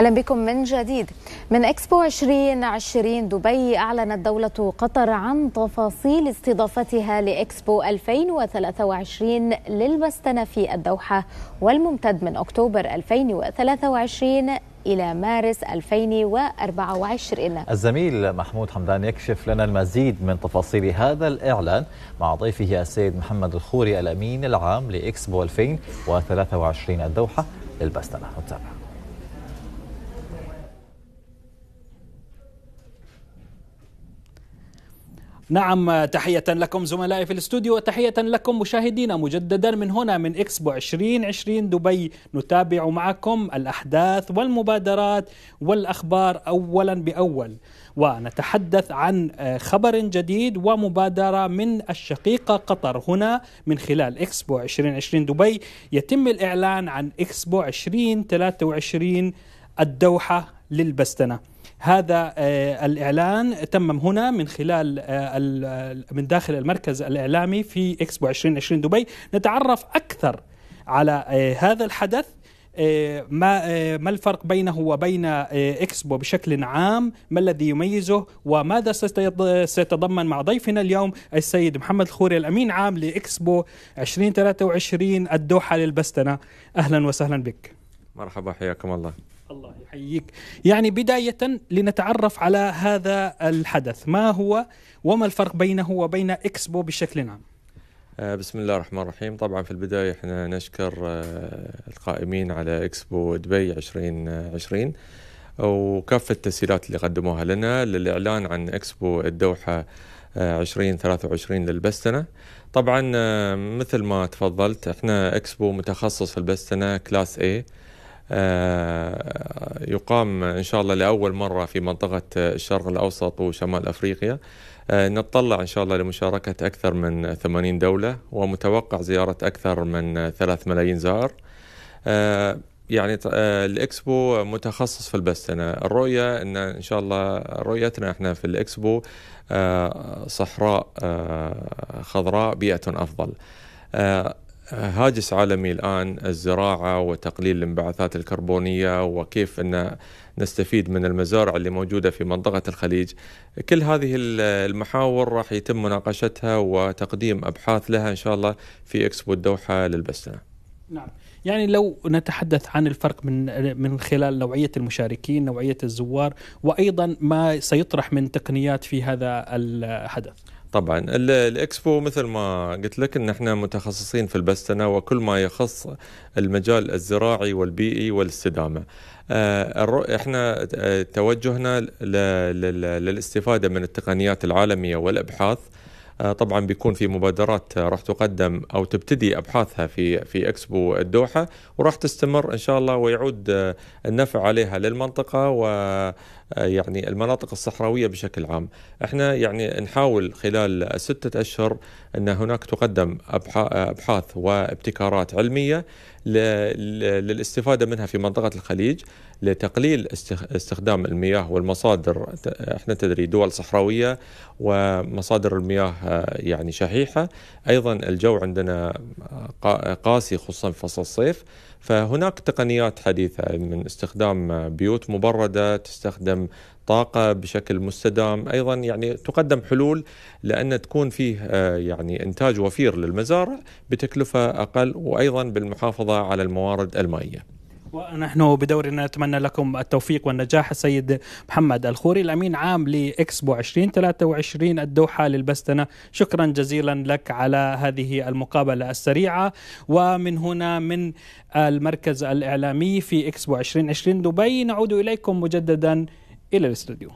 أهلا بكم من جديد. من إكسبو 2020 دبي أعلنت دولة قطر عن تفاصيل استضافتها لإكسبو 2023 للبستنة في الدوحة والممتد من أكتوبر 2023 إلى مارس 2024 الزميل محمود حمدان يكشف لنا المزيد من تفاصيل هذا الإعلان مع ضيفه السيد محمد الخوري الأمين العام لإكسبو 2023 الدوحة للبستنة. نتابع. نعم تحية لكم زملائي في الاستوديو وتحية لكم مشاهدينا مجددا من هنا من إكسبو 2020 دبي نتابع معكم الأحداث والمبادرات والأخبار أولا بأول. ونتحدث عن خبر جديد ومبادرة من الشقيقة قطر. هنا من خلال إكسبو 2020 دبي يتم الإعلان عن إكسبو 2023 الدوحة للبستنة. هذا الإعلان تم هنا من خلال من داخل المركز الإعلامي في إكسبو 2020 دبي نتعرف أكثر على هذا الحدث ما ما الفرق بينه وبين إكسبو بشكل عام؟ ما الذي يميزه؟ وماذا سيتضمن مع ضيفنا اليوم السيد محمد الخوري الأمين عام لإكسبو 2023 الدوحة للبستنة. أهلا وسهلا بك. مرحبا حياكم الله. الله يحييك. يعني بداية لنتعرف على هذا الحدث. ما هو وما الفرق بينه وبين إكسبو بشكل عام؟ بسم الله الرحمن الرحيم. طبعا في البداية إحنا نشكر القائمين على إكسبو دبي 2020 وكافة التسهيلات اللي قدموها لنا للإعلان عن إكسبو الدوحة 2023 للبستنة. طبعا مثل ما تفضلت إحنا إكسبو متخصص في البستنة class A. يقام إن شاء الله لأول مرة في منطقة الشرق الأوسط وشمال أفريقيا. نتطلع إن شاء الله لمشاركة أكثر من 80 دولة ومتوقع زيارة أكثر من 3 ملايين زائر. يعني الإكسبو متخصص في البستنة. الرؤية إن إن شاء الله رؤيتنا إحنا في الإكسبو صحراء خضراء بيئة أفضل. هاجس عالمي الآن الزراعة وتقليل الانبعاثات الكربونية وكيف أن نستفيد من المزارع اللي موجودة في منطقة الخليج. كل هذه المحاور راح يتم مناقشتها وتقديم أبحاث لها إن شاء الله في إكسبو الدوحة للبستنة. نعم. يعني لو نتحدث عن الفرق من من خلال نوعية المشاركين، نوعية الزوار، وأيضا ما سيطرح من تقنيات في هذا الحدث. طبعا الإكسبو مثل ما قلت لك إن إحنا متخصصين في البستنة وكل ما يخص المجال الزراعي والبيئي والاستدامة. إحنا توجهنا للاستفادة من التقنيات العالمية والأبحاث طبعا بيكون في مبادرات راح تقدم أو تبتدي أبحاثها في في إكسبو الدوحة وراح تستمر إن شاء الله ويعود النفع عليها للمنطقة و يعني المناطق الصحراوية بشكل عام. إحنا يعني نحاول خلال ستة أشهر إن هناك تقدم أبحاث وابتكارات علمية للاستفادة منها في منطقة الخليج لتقليل استخدام المياه والمصادر إحنا تدري دول صحراوية ومصادر المياه يعني شحيحة. أيضا الجو عندنا قاسي خصوصا في فصل الصيف. فهناك تقنيات حديثة من استخدام بيوت مبردة تستخدم طاقة بشكل مستدام أيضا يعني تقدم حلول لأن تكون فيه يعني إنتاج وفير للمزارع بتكلفة أقل وأيضا بالمحافظة على الموارد المائية. ونحن بدورنا نتمنى لكم التوفيق والنجاح. السيد محمد الخوري الأمين عام لإكسبو 2023 الدوحة للبستنة. شكرا جزيلا لك على هذه المقابلة السريعة. ومن هنا من المركز الإعلامي في إكسبو 2020 دبي نعود إليكم مجددا إلى الاستوديو.